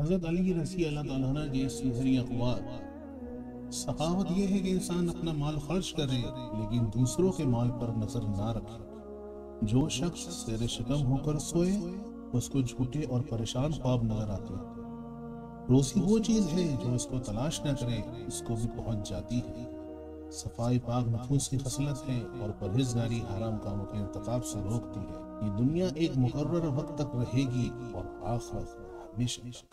हज़रत अली रसी अल्लाह तआला के सिहरी अखबार। सखावत यह है कि इंसान अपना माल खर्च करे, लेकिन दूसरों के माल पर नज़र ना रखे। जो शख्स सेरे शिकम होकर सोए, उसको झूठे और परेशान ख्वाब नज़र आते हैं। रोजी वो चीज़ है जो इसको तलाश न करे इसको भी पहुँच जाती है। सफ़ाई पाक नफूस की खसलत है और परहेजगारी हराम कामों के इंतकाब से रोकती है। ये दुनिया एक मुकर्र वक्त तक रहेगी और आखिरत हमेशा